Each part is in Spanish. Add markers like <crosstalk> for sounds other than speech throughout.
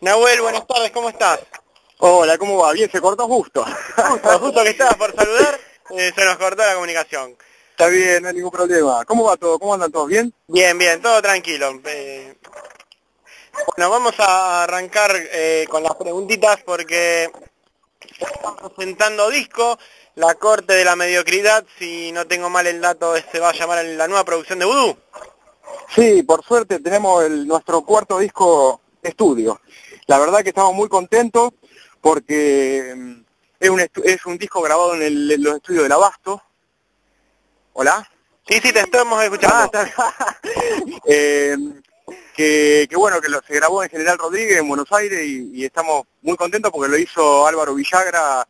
Nahuel, buenas tardes, ¿cómo estás? Hola, ¿cómo va? Bien, se cortó justo. Justo, justo que estabas por saludar, eh, se nos cortó la comunicación. Está bien, no hay ningún problema. ¿Cómo va todo? ¿Cómo andan todos? ¿Bien? Bien, bien, todo tranquilo. Eh, bueno, vamos a arrancar eh, con las preguntitas porque estamos presentando disco, La Corte de la Mediocridad, si no tengo mal el dato, se va a llamar la nueva producción de Voodoo. Sí, por suerte tenemos el, nuestro cuarto disco estudio. La verdad que estamos muy contentos porque mm, es un, es un disco grabado en, el, en los estudios del Abasto. ¿Hola? Sí, sí, te estamos escuchando. Ah, <laughs> eh, que, que, bueno, que lo, se grabó en General Rodríguez en Buenos Aires y, y, estamos muy contentos porque lo hizo Álvaro Villagra,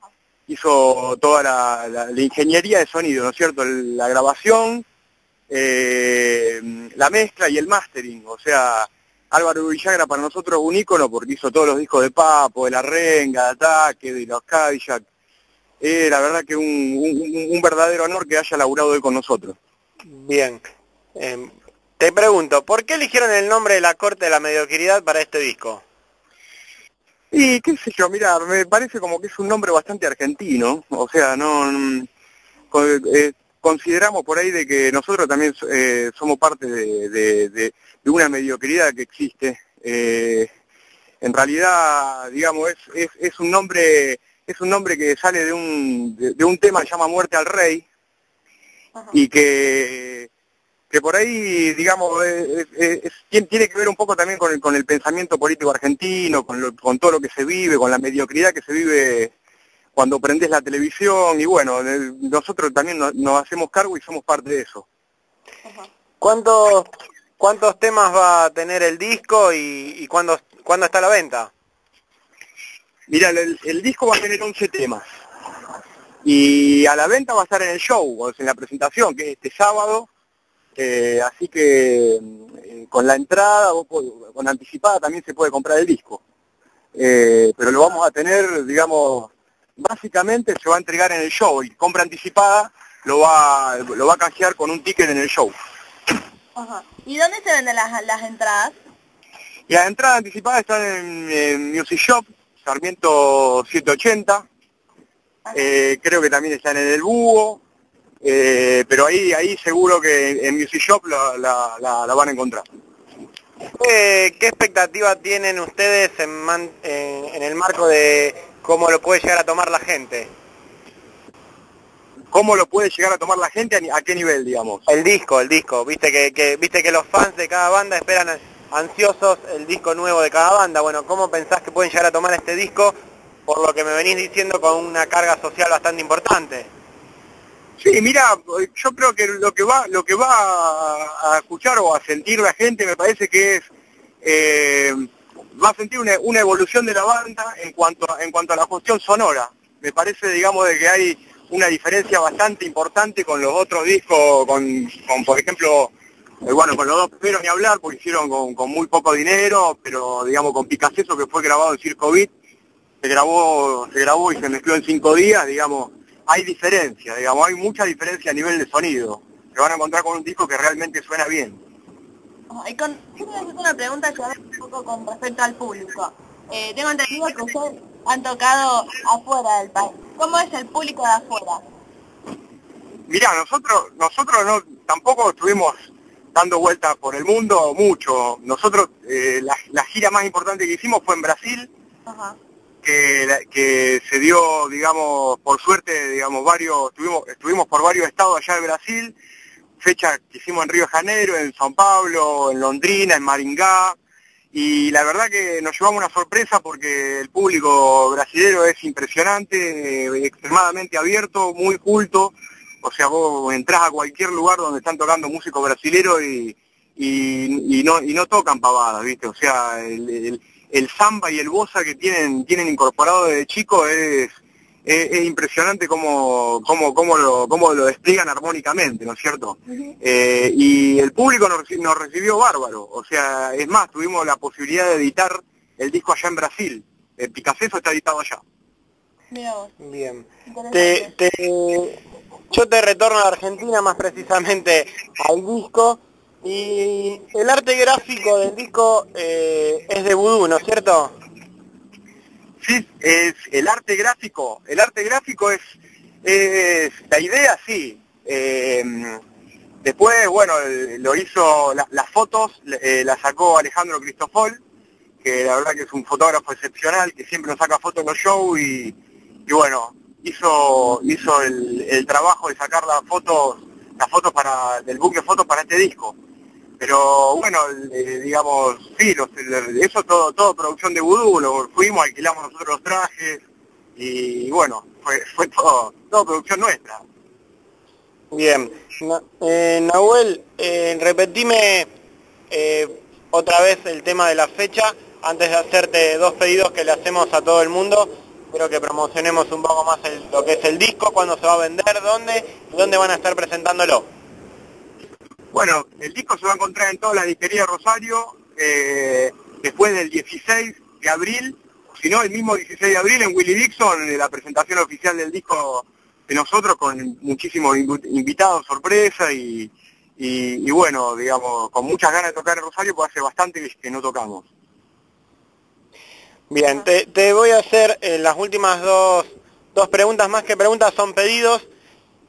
hizo toda la, la, la ingeniería de sonido, ¿no es cierto? La grabación, eh, la mezcla y el mastering, o sea, Álvaro Villagra para nosotros un ícono porque hizo todos los discos de Papo, de La Renga, de Ataque, de los Cadillac. Eh, la verdad que un, un, un, verdadero honor que haya laburado él con nosotros. Bien. Eh, te pregunto, ¿por qué eligieron el nombre de la Corte de la Mediocridad para este disco? Y qué sé yo, mira, me parece como que es un nombre bastante argentino, o sea, no... no eh, consideramos por ahí de que nosotros también eh, somos parte de, de, de, de, una mediocridad que existe. Eh, en realidad, digamos, es, es, es, un nombre es un nombre que sale de un, de, un tema que se llama Muerte al Rey Ajá. y que, que por ahí, digamos, es, tiene que ver un poco también con el, con el pensamiento político argentino, con, lo, con todo lo que se vive, con la mediocridad que se vive cuando prendes la televisión y bueno, nosotros también nos, nos hacemos cargo y somos parte de eso. ¿Cuántos, cuántos temas va a tener el disco y, y cuándo, cuándo está a la venta? Mira, el, el, disco va a tener 11 temas y a la venta va a estar en el show, o sea, en la presentación, que es este sábado, eh, así que eh, con la entrada o con anticipada también se puede comprar el disco. Eh, pero lo vamos a tener, digamos, básicamente se va a entregar en el show y compra anticipada lo va lo va a canjear con un ticket en el show. Ajá. ¿Y dónde se venden las, las entradas? Y las entradas anticipadas están en, en Music Shop, Sarmiento 780, eh, creo que también están en el Búho, eh, pero ahí ahí seguro que en Music Shop la, la, la, la van a encontrar. ¿Qué, ¿Qué, expectativa tienen ustedes en, man, en, en el marco de cómo lo puede llegar a tomar la gente. ¿Cómo lo puede llegar a tomar la gente? ¿A qué nivel, digamos? El disco, el disco. Viste que, que, viste que los fans de cada banda esperan ansiosos el disco nuevo de cada banda. Bueno, ¿cómo pensás que pueden llegar a tomar este disco? Por lo que me venís diciendo con una carga social bastante importante. Sí, mira, yo creo que lo que va, lo que va a escuchar o a sentir la gente me parece que es eh, va a sentir una, una, evolución de la banda en cuanto a, en cuanto a la cuestión sonora. Me parece, digamos, de que hay una diferencia bastante importante con los otros discos, con, con por ejemplo, eh, bueno, con los dos primeros ni hablar, porque hicieron con, con muy poco dinero, pero digamos con Picasso, que fue grabado en Circo Beat, se grabó, se grabó y se mezcló en cinco días, digamos, hay diferencia, digamos, hay mucha diferencia a nivel de sonido. Se van a encontrar con un disco que realmente suena bien. Y con, quiero hacer una pregunta que un poco con respecto al público. Eh, tengo entendido que ustedes han tocado afuera del país. ¿Cómo es el público de afuera? Mira, nosotros nosotros no tampoco estuvimos dando vueltas por el mundo mucho. Nosotros, eh, la, la, gira más importante que hicimos fue en Brasil, Ajá. Que, que se dio, digamos, por suerte, digamos, varios, estuvimos, estuvimos por varios estados allá de Brasil, fecha que hicimos en Río de Janeiro, en San Pablo, en Londrina, en Maringá, y la verdad que nos llevamos una sorpresa porque el público brasilero es impresionante, eh, extremadamente abierto, muy culto, o sea, vos entrás a cualquier lugar donde están tocando músicos brasileros y, y, no, y no tocan pavadas, ¿viste? O sea, el, el, el samba y el bossa que tienen, tienen incorporado desde chico es, es, es impresionante cómo, cómo, cómo, lo, cómo lo despliegan armónicamente, ¿no es cierto? Uh -huh. eh, y el público nos, nos, recibió bárbaro, o sea, es más, tuvimos la posibilidad de editar el disco allá en Brasil, el Picasso está editado allá. Bien. Te, te, yo te retorno a Argentina, más precisamente al disco. Y el arte gráfico del disco eh, es de Voodoo, ¿no es cierto? Sí, es el arte gráfico. El arte gráfico es, la idea, sí. Em, después, bueno, lo hizo, las fotos eh, las sacó Alejandro Cristofol, que la verdad que es un fotógrafo excepcional, que siempre nos saca fotos en los shows y, bueno, hizo, hizo el, trabajo de sacar las fotos, las fotos para, del book de fotos para este disco. Pero bueno, eh, digamos, sí, eso todo, todo producción de Voodoo, lo fuimos, alquilamos nosotros los trajes y bueno, fue, fue todo, todo producción nuestra. Bien. Eh, Nahuel, eh, repetime eh, otra vez el tema de la fecha, antes de hacerte dos pedidos que le hacemos a todo el mundo. Quiero que promocionemos un poco más lo que es el disco, cuándo se va a vender, dónde y dónde van a estar presentándolo. Bueno, el disco se va a encontrar en toda la disquería Rosario eh, después del 16 de abril, si no el mismo 16 de abril en Willy Dixon, la presentación oficial del disco de nosotros con muchísimos invitados, sorpresa y, bueno, digamos, con muchas ganas de tocar en Rosario, porque hace bastante que no tocamos. Bien, te, voy a hacer eh, las últimas dos, dos preguntas más que preguntas, son pedidos.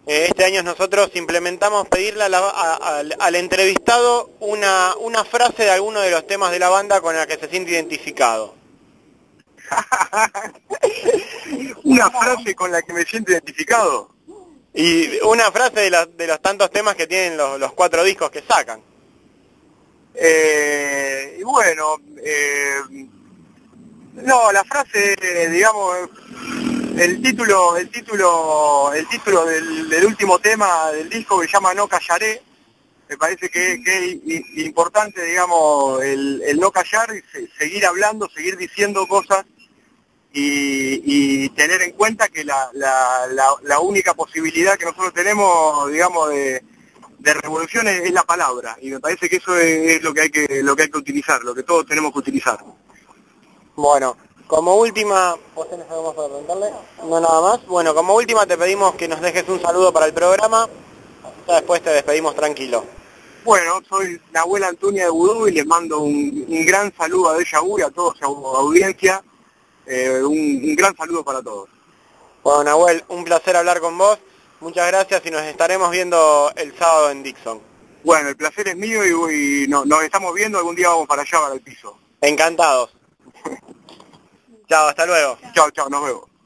Eh, este año nosotros implementamos pedirle al entrevistado una, una frase de alguno de los temas de la banda con la que se siente identificado. <laughs> una frase con la que me siento identificado. Y una frase de, de los tantos temas que tienen los, cuatro discos que sacan. Eh, y bueno, eh, no, la frase, digamos, el título, el título, el título del, último tema del disco que se llama No Callaré, me parece que, es importante, digamos, el, no callar y seguir hablando, seguir diciendo cosas y, tener en cuenta que la, única posibilidad que nosotros tenemos, digamos, de, revolución es, la palabra y me parece que eso es, lo que hay que lo que hay que utilizar, lo que todos tenemos que utilizar. Bueno, como última, ¿vos tenés algo más para preguntarle? No nada más. Bueno, como última te pedimos que nos dejes un saludo para el programa. después te despedimos tranquilo. Bueno, soy la abuela Antonia de Budú y les mando un, gran saludo a ella y a toda su audiencia. Eh, un, gran saludo para todos. Bueno, Nahuel, un placer hablar con vos. Muchas gracias y nos estaremos viendo el sábado en Dixon. Bueno, el placer es mío y, nos estamos viendo. Algún día vamos para allá, para el piso. Encantados. <laughs> Chao, hasta luego. Chao, chao, nos vemos.